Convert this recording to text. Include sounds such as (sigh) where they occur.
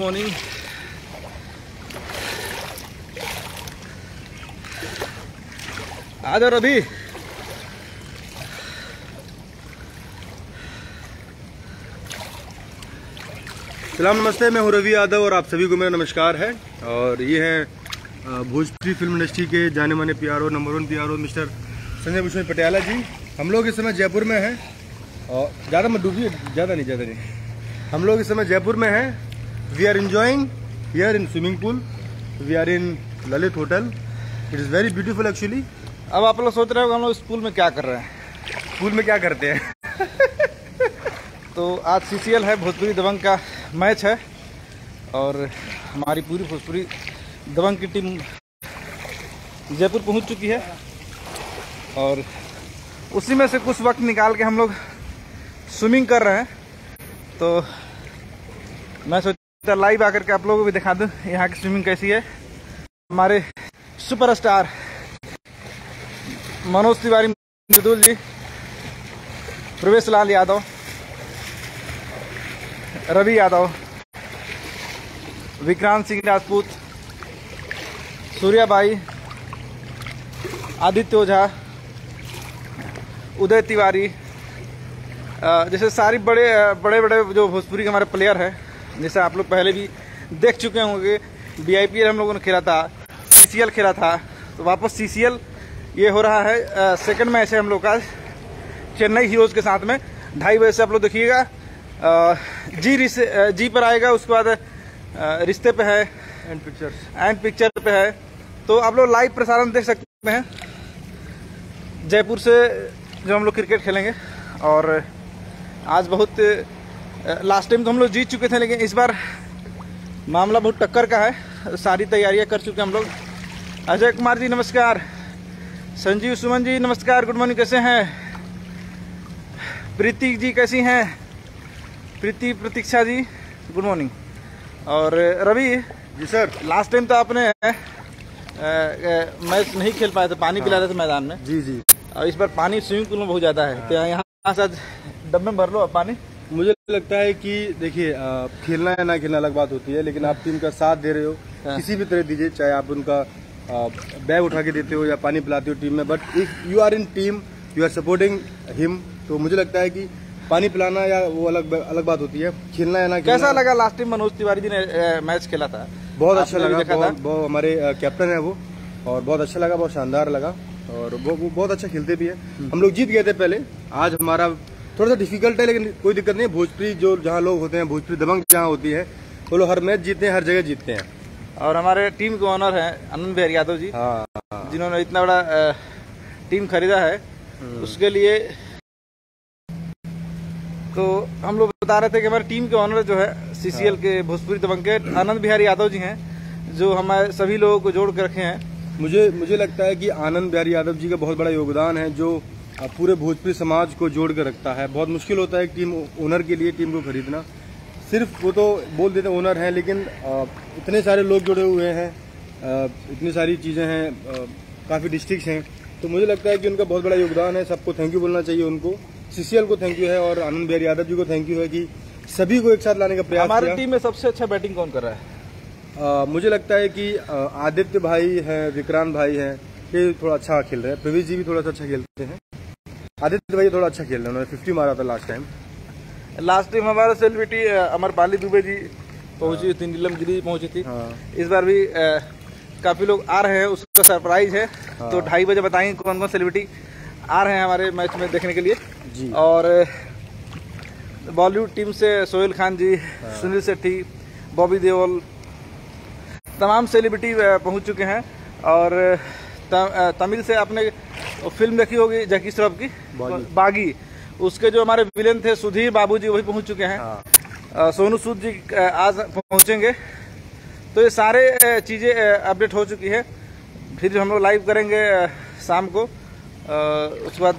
Morning आ जाओ रवि सलाम नमस्ते, मैं हूँ रवि यादव और आप सभी को मेरा नमस्कार है। और ये है भोजपुरी फ़िल्म इंडस्ट्री के जाने माने P R O number one P R O mister Sanjay Bhushan Patiala ji. हम लोग इस समय जयपुर में हैं। और ज़्यादा मत डूबिए, ज़्यादा नहीं ज़्यादा नहीं। हम लोग इस समय जयपुर में हैं। We are enjoying here in swimming pool we are in Lalit hotel it is very beautiful actually अब आप लोग सोच रहे हो हम लोग स्कूल में क्या कर रहे हैं? पूल में क्या करते हैं? (laughs) तो आज सीसीएल है, भोजपुरी दबंग का मैच है। और हमारी पूरी भोजपुरी दबंग की टीम जयपुर पहुँच चुकी है। और उसी में से कुछ वक्त निकाल के हम लोग स्विमिंग कर रहे हैं। तो मैं सोचा लाइव आकर के आप लोगों को भी दिखा दूँ, यहाँ की स्विमिंग कैसी है। हमारे सुपरस्टार मनोज तिवारी, मृदुल जी, प्रवेश लाल यादव, रवि यादव, विक्रांत सिंह राजपूत, सूर्याबाई, आदित्य ओझा, उदय तिवारी जैसे सारी बड़े बड़े बड़े जो भोजपुरी के हमारे प्लेयर हैं जैसे आप लोग पहले भी देख चुके होंगे बी आई पी एल हम लोगों ने खेला था सी सी एल खेला था तो वापस सी सी एल ये हो रहा है सेकंड मैच है हम लोग का चेन्नई हीरोज के साथ में। ढाई बजे से आप लोग देखिएगा जी रिस जी पर आएगा उसके बाद रिश्ते पे है। एंड पिक्चर्स एंड पिक्चर पे है। तो आप लोग लाइव प्रसारण देख सकते हैं। जयपुर से जो हम लोग क्रिकेट खेलेंगे और आज बहुत लास्ट टाइम तो हम लोग जीत चुके थे लेकिन इस बार मामला बहुत टक्कर का है। सारी तैयारियाँ कर चुके हैं हम लोग। अजय कुमार जी नमस्कार। संजीव सुमन जी नमस्कार। गुड मॉर्निंग कैसे हैं? प्रीति जी कैसी हैं? Preeti Pratiksha ji good morning. और Ravi ji sir. Last time तो आपने मैच नहीं खेल पाए थे पानी पिला रहे थे मैदान में। जी जी। और इस बार पानी स्विमिंग पूल में बहुत ज़्यादा है। तो यहाँ से आज डब में भर लो पानी। मुझे लगता है कि देखिए खेलना या ना खेलना अलग बात होती है लेकिन आप टीम का साथ दे रहे हो हाँ। किसी भी तरह दीजिए चाहे आप उनका बैग उठा के देते हो या पानी पिलाते हो टीम में but if you are in team you are supporting him तो मुझे लगता है कि पानी पिलाना या वो अलग अलग बात होती है खेलना या ना खेलना। कैसा लगा लास्ट टाइम मनोज तिवारी जी ने मैच खेला था? बहुत अच्छा लगा देखा बहुत, बहुत हमारे कैप्टन है वो और बहुत अच्छा लगा बहुत शानदार लगा और वो, वो बहुत अच्छा खेलते भी है। हम लोग जीत गए थे पहले आज हमारा थोड़ा सा डिफ़िकल्ट है लेकिन कोई दिक्कत नहीं है। भोजपुरी जो जहाँ लोग होते हैं भोजपुरी दबंग जहाँ होती है वो लोग हर मैच जीतते हैं हर जगह जीतते हैं। और हमारे टीम के ऑनर हैं आनंद बिहारी यादव जी हाँ। हाँ। जिन्होंने इतना बड़ा टीम खरीदा है। उसके लिए तो हम लोग बता रहे थे कि हमारे टीम के ऑनर जो है सीसीएल के भोजपुरी दबंग के आनंद बिहारी यादव जी हैं जो हमारे सभी लोगों को जोड़ के रखे हैं। मुझे मुझे लगता है कि आनंद बिहारी यादव जी का बहुत बड़ा योगदान है जो पूरे भोजपुरी समाज को जोड़ कर रखता है। बहुत मुश्किल होता है टीम ओनर के लिए टीम को खरीदना। सिर्फ़ वो तो बोल देते ओनर हैं लेकिन इतने सारे लोग जुड़े हुए हैं इतनी सारी चीज़ें हैं काफ़ी डिस्ट्रिक्ट हैं। तो मुझे लगता है कि उनका बहुत बड़ा योगदान है सबको थैंक यू बोलना चाहिए उनको। सीसीएल को थैंक यू है और आनंद बिहारी यादव जी को थैंक यू है कि सभी को एक साथ लाने का प्रयास हमारी टीम में सबसे अच्छा बैटिंग कौन कर रहा है? अ, मुझे लगता है कि आदित्य भाई हैं विक्रांत भाई हैं ये थोड़ा अच्छा खेल रहे हैं। प्रवीष जी भी थोड़ा सा अच्छा खेलते हैं। आदित्य भाई थोड़ा अच्छा खेल रहे हैं उन्होंने फिफ्टी मारा था लास्ट टाइम लास्ट टाइम हमारा सेलिब्रिटी अमरपाली दुबे जी। पहुँची थी नीलम गिरी पहुँची थी। हाँ। इस बार भी काफ़ी लोग आ रहे हैं उसका सरप्राइज़ है। हाँ। तो ढाई बजे बताएँगे कौन कौन सेलिब्रिटी आ रहे हैं हमारे मैच में देखने के लिए। जी। और बॉलीवुड टीम से सोहेल खान जी सुनील शेट्टी बॉबी देओल तमाम सेलिब्रिटी पहुँच चुके हैं। और तमिल से आपने फ़िल्म देखी होगी जैकी श्रॉफ की? बागी। बागी। उसके जो हमारे विलेन थे सुधीर बाबू जी वही पहुँच चुके हैं। हाँ। सोनू सूद जी आज पहुँचेंगे। तो ये सारे चीज़ें अपडेट हो चुकी है। फिर हम लोग लाइव करेंगे शाम को। उसके बाद